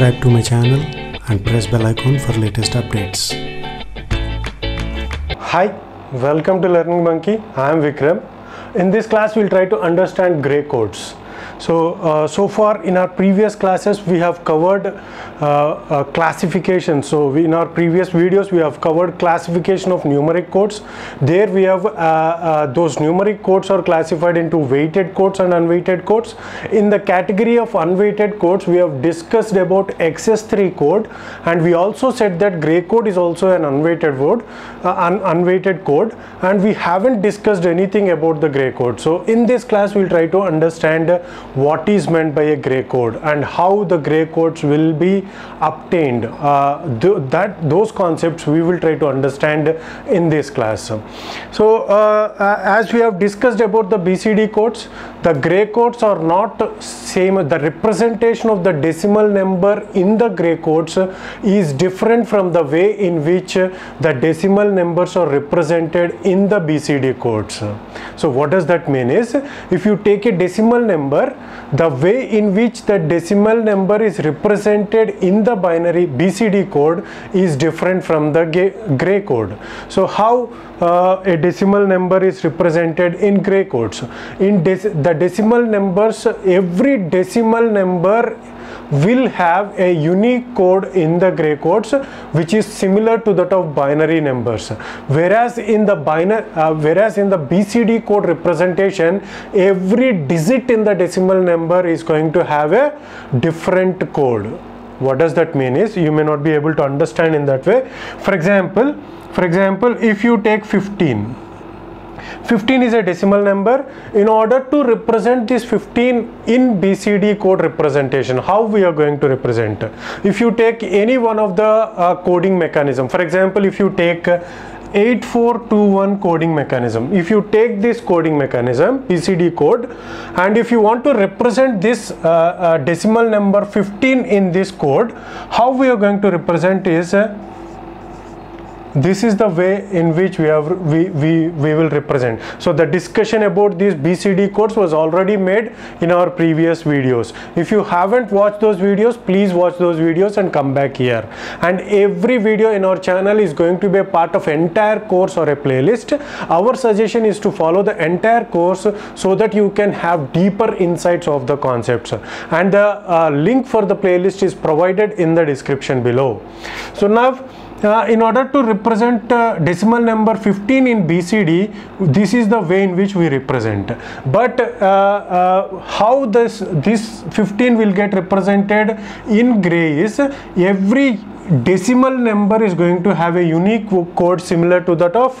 subscribe to my channel and press bell icon for latest updates. Hi, welcome to Learning Monkey. I am Vikram. In this class, we'll try to understand gray codes. So, uh, so far in our previous classes, we have covered uh, uh, classification. So, we, in our previous videos, we have covered classification of numeric codes. There, we have uh, uh, those numeric codes are classified into weighted codes and unweighted codes. In the category of unweighted codes, we have discussed about XS3 code, and we also said that gray code is also an unweighted code, uh, un- unweighted code, and we haven't discussed anything about the gray code. So, in this class, we'll try to understand what is meant by a gray code and how the gray codes will be obtained. Uh, th- that those concepts we will try to understand in this class. So, uh, uh, as we have discussed about the BCD codes, the gray codes are not same. The representation of the decimal number in the gray codes is different from the way in which the decimal numbers are represented in the BCD codes. So, what does that mean is if you take a decimal number, the way in which the decimal number is represented in the binary BCD code is different from the gray code. So, how uh, a decimal number is represented in gray codes? In the decimal numbers, every decimal number will have a unique code in the gray codes which is similar to that of binary numbers. Whereas in the binary uh, whereas in the bcd code representation every digit in the decimal number is going to have a different code. What does that mean is you may not be able to understand in that way. For example for example if you take 15 15 is a decimal number. In order to represent this 15 in bcd code representation how we are going to represent? If you take any one of the uh, coding mechanism for example if you take uh, 8421 coding mechanism if you take this coding mechanism bcd code and if you want to represent this uh, uh, decimal number 15 in this code how we are going to represent is uh, this is the way in which we have we, we we will represent. So the discussion about these bcd codes was already made in our previous videos. If you haven't watched those videos please watch those videos and come back here. And every video in our channel is going to be a part of entire course or a playlist. Our suggestion is to follow the entire course so that you can have deeper insights of the concepts. And the uh, link for the playlist is provided in the description below. So now uh, in order to represent uh, decimal number 15 in BCD, this is the way in which we represent. But uh, uh, how this this 15 will get represented in gray is every decimal number is going to have a unique code similar to that of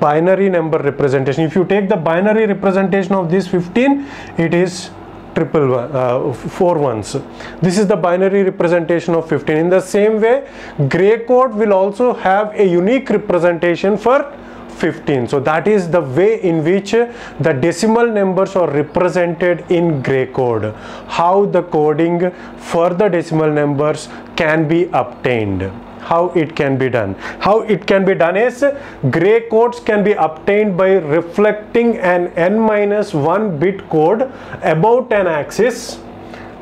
binary number representation. If you take the binary representation of this 15, it is triple one, uh, four ones. This is the binary representation of 15. In the same way, gray code will also have a unique representation for 15. So that is the way in which the decimal numbers are represented in gray code. How the coding for the decimal numbers can be obtained how it can be done. How it can be done is gray codes can be obtained by reflecting an n minus 1 bit code about an axis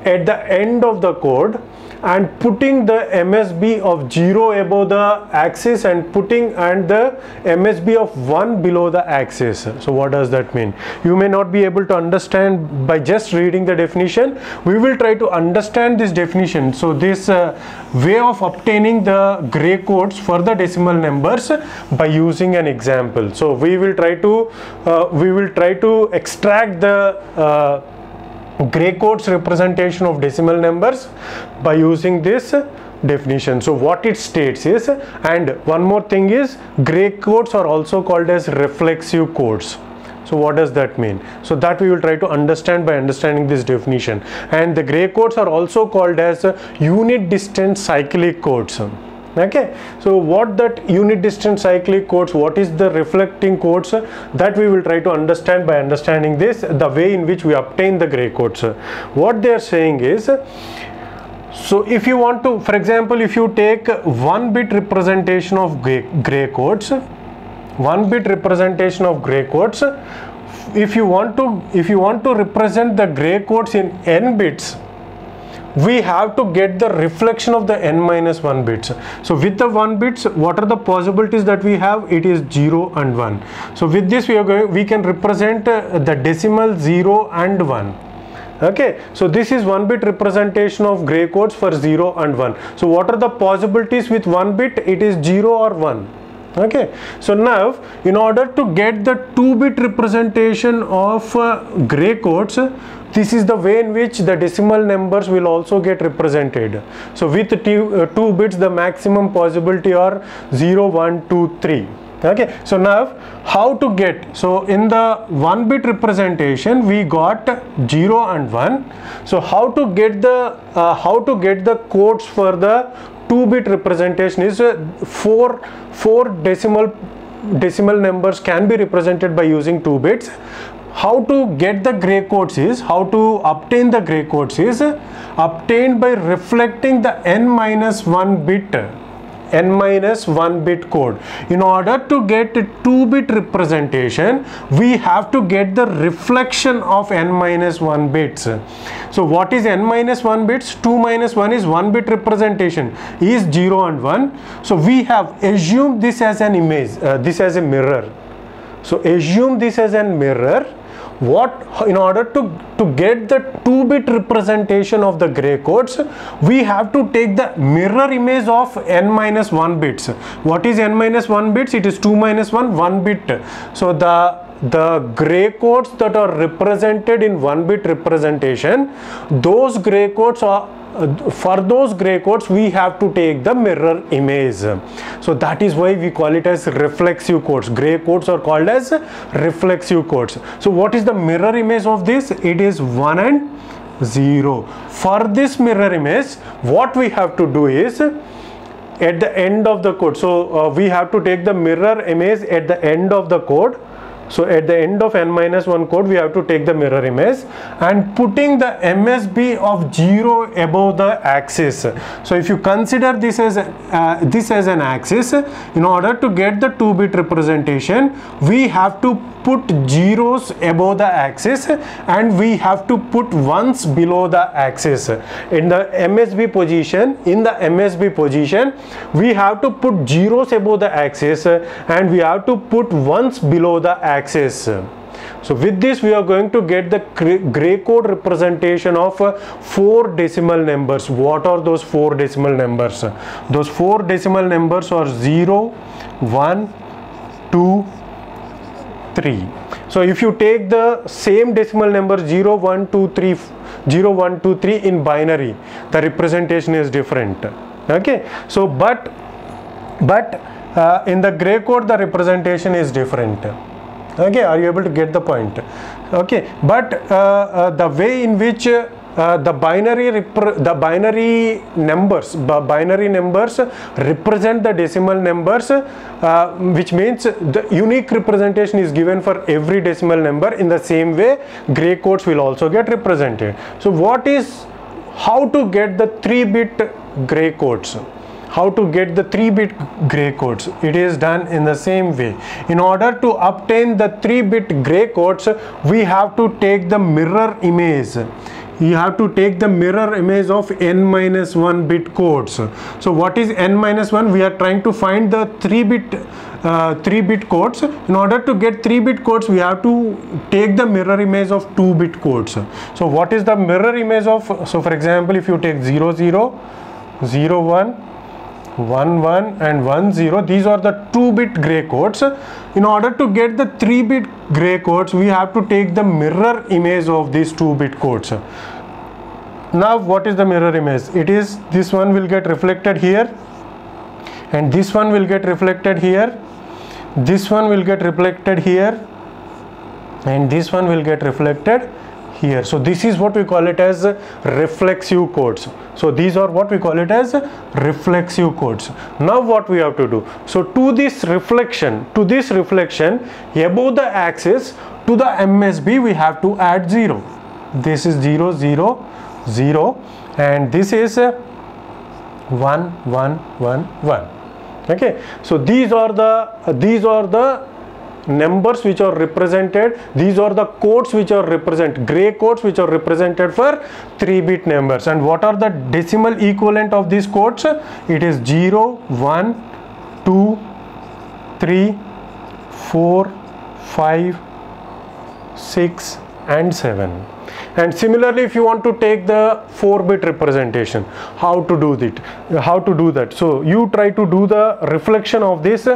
at the end of the code and putting the MSB of 0 above the axis and putting and the MSB of 1 below the axis. So what does that mean? You may not be able to understand by just reading the definition. We will try to understand this definition. So this uh, way of obtaining the gray codes for the decimal numbers by using an example. So we will try to uh, we will try to extract the uh, gray codes representation of decimal numbers by using this definition. So what it states is and one more thing is gray codes are also called as reflexive codes. So what does that mean? So that we will try to understand by understanding this definition. And the gray codes are also called as unit distance cyclic codes okay? So what that unit distance cyclic codes what is the reflecting codes that we will try to understand by understanding this the way in which we obtain the gray codes. What they are saying is so if you want to for example if you take one bit representation of gray, gray codes one bit representation of gray codes if you want to if you want to represent the gray codes in n bits we have to get the reflection of the n minus 1 bits. So with the 1 bits what are the possibilities that we have? It is 0 and 1 so with this we are going we can represent uh, the decimal 0 and 1 okay. So this is one bit representation of gray codes for 0 and 1 so what are the possibilities with one bit? It is 0 or 1 okay. So now in order to get the 2 bit representation of uh, gray codes this is the way in which the decimal numbers will also get represented. So with two, uh, two bits the maximum possibility are 0 1 2 3 okay. So now how to get? So in the one bit representation we got 0 and 1 so how to get the uh, how to get the codes for the 2 bit representation is uh, four four decimal decimal numbers can be represented by using 2 bits how to get the gray codes is how to obtain the gray codes is uh, obtained by reflecting the n minus 1 bit n minus 1 bit code. In order to get a 2 bit representation we have to get the reflection of n minus 1 bits. So what is n minus 1 bits? 2 minus 1 is 1 bit representation. Is 0 and 1 so we have assumed this as an image uh, this as a mirror. So assume this as a mirror what in order to to get the 2 bit representation of the gray codes we have to take the mirror image of n minus 1 bits. What is n minus 1 bits? It is 2 minus 1 1 bit. So the the gray codes that are represented in 1 bit representation those gray codes are uh, for those gray codes we have to take the mirror image. So that is why we call it as reflexive codes gray codes are called as reflexive codes so what is the mirror image of this? It is 1 and 0 for this mirror image what we have to do is at the end of the code so uh, we have to take the mirror image at the end of the code so at the end of n minus 1 code we have to take the mirror image and putting the MSB of 0 above the axis. So if you consider this as uh, this as an axis in order to get the 2 bit representation we have to put zeros above the axis and we have to put ones below the axis. In the MSB position in the MSB position we have to put zeros above the axis and we have to put ones below the axis. So with this we are going to get the gray code representation of four decimal numbers. What are those four decimal numbers? Those four decimal numbers are 0 1 2 3 so if you take the same decimal number 0 1 2 3 0 1 2 3 in binary the representation is different. Okay? So but but uh, in the gray code the representation is different. Okay? Are you able to get the point? Okay? But uh, uh, the way in which uh, the binary the binary numbers binary numbers represent the decimal numbers uh, which means the unique representation is given for every decimal number in the same way gray codes will also get represented. So what is how to get the 3 bit gray codes how to get the 3 bit gray codes it is done in the same way. In order to obtain the 3 bit gray codes we have to take the mirror image you have to take the mirror image of n minus 1 bit codes. So what is n minus 1 we are trying to find the 3 bit uh, 3 bit codes. In order to get 3 bit codes we have to take the mirror image of 2 bit codes. So what is the mirror image of so for example if you take 0 0 0 1 1 1 and 1 0 these are the 2 bit gray codes. In order to get the 3 bit gray codes we have to take the mirror image of these 2 bit codes. Now what is the mirror image? It is this one will get reflected here and this one will get reflected here this one will get reflected here and this one will get reflected here. So this is what we call it as reflexive codes. So these are what we call it as reflexive codes. Now what we have to do? So to this reflection to this reflection above the axis to the MSB we have to add 0 this is 0 0 0 and this is 1 1 1 1 okay? So these are the these are the numbers which are represented these are the codes which are represent gray codes which are represented for 3 bit numbers. And what are the decimal equivalent of these codes? It is 0 1 2 3 4 5 6 and 7 and similarly if you want to take the 4 bit representation how to do that how to do that? So you try to do the reflection of this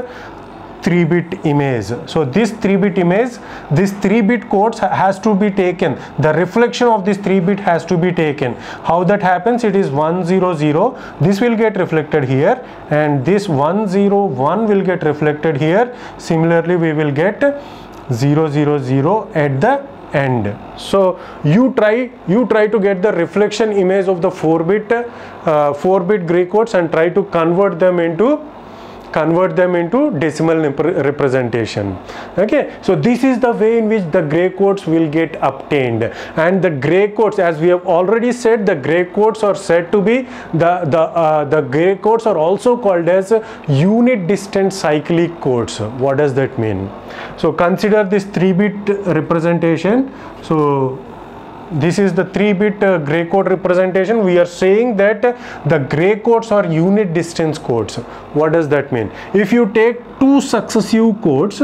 3 bit image. So this 3 bit image this 3 bit codes has to be taken. The reflection of this 3 bit has to be taken. How that happens? It is 100 this will get reflected here and this 101 will get reflected here. Similarly we will get 000 at the end. So you try you try to get the reflection image of the 4 bit uh, 4 bit gray codes and try to convert them into convert them into decimal representation. Okay? So this is the way in which the gray codes will get obtained. And the gray codes as we have already said the gray codes are said to be the the uh, the gray codes are also called as unit distance cyclic codes what does that mean? So consider this 3 bit representation. So this is the 3 bit uh, gray code representation. We are saying that the gray codes are unit distance codes. What does that mean? If you take two successive codes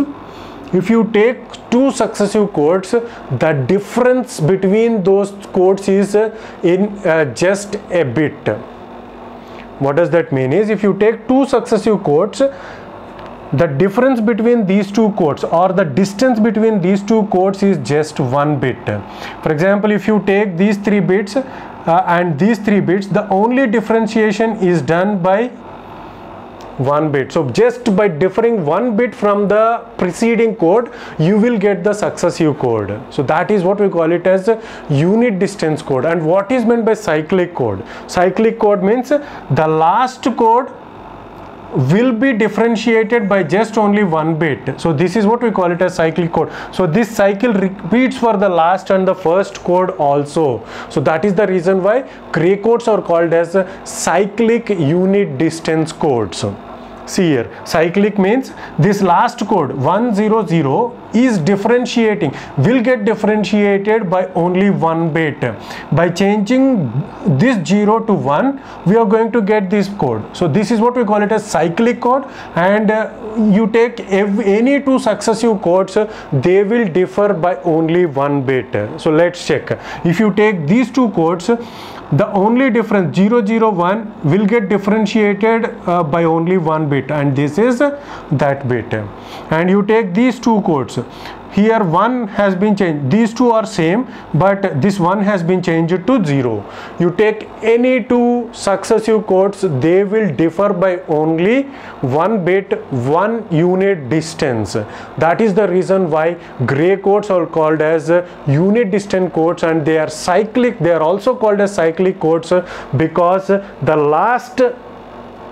if you take two successive codes the difference between those codes is uh, in uh, just a bit. What does that mean is if you take two successive codes the difference between these two codes or the distance between these two codes is just one bit. For example if you take these three bits uh, and these three bits the only differentiation is done by one bit. So just by differing one bit from the preceding code you will get the successive code. So that is what we call it as unit distance code. And what is meant by cyclic code? Cyclic code means the last code will be differentiated by just only one bit. So this is what we call it as cyclic code. So this cycle repeats for the last and the first code also. So that is the reason why gray codes are called as cyclic unit distance codes see here. Cyclic means this last code 100 is differentiating. Will get differentiated by only one bit. By changing this 0 to 1 we are going to get this code. So this is what we call it as cyclic code and uh, you take any two successive codes they will differ by only one bit. So let's check. If you take these two codes the only difference 001 will get differentiated uh, by only one bit. And this is that bit. And you take these two codes here one has been changed. These two are same but this one has been changed to zero. You take any two successive codes they will differ by only one bit one unit distance. That is the reason why gray codes are called as unit distance codes and they are cyclic. They are also called as cyclic codes because the last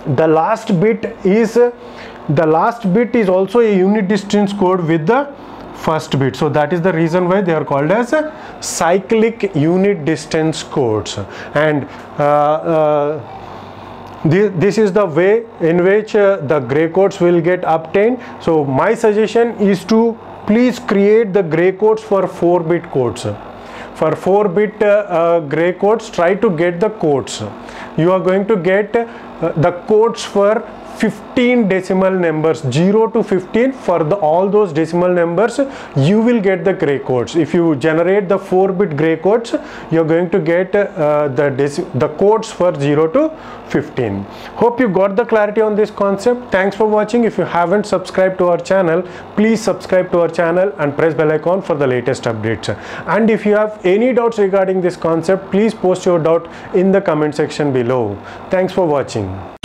the last bit is the last bit is also a unit distance code with the first bit. So that is the reason why they are called as cyclic unit distance codes. And uh, uh, this is the way in which uh, the gray codes will get obtained. So my suggestion is to please create the gray codes for 4 bit codes. For 4 bit uh, uh, gray codes try to get the codes. You are going to get uh, the codes for 15 decimal numbers 0 to 15 for the all those decimal numbers you will get the gray codes. If you generate the 4 bit gray codes you're going to get uh, the the codes for 0 to 15 hope you got the clarity on this concept. Thanks for watching. If you haven't subscribed to our channel please subscribe to our channel and press bell icon for the latest updates. And if you have any doubts regarding this concept please post your doubt in the comment section below. Thanks for watching